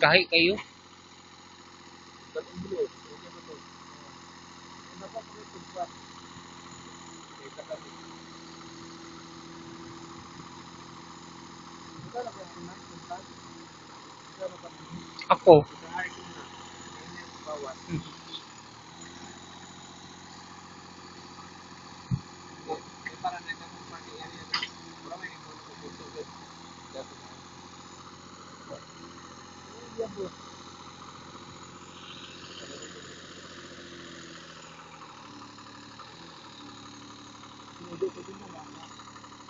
Gahi kayo. Ako.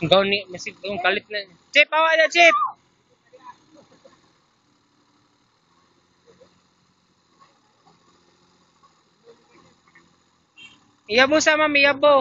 Ang gawin ni, masig, ang kalit na. Chip, awa na, Chip! Iyabo sa mami, iyabo.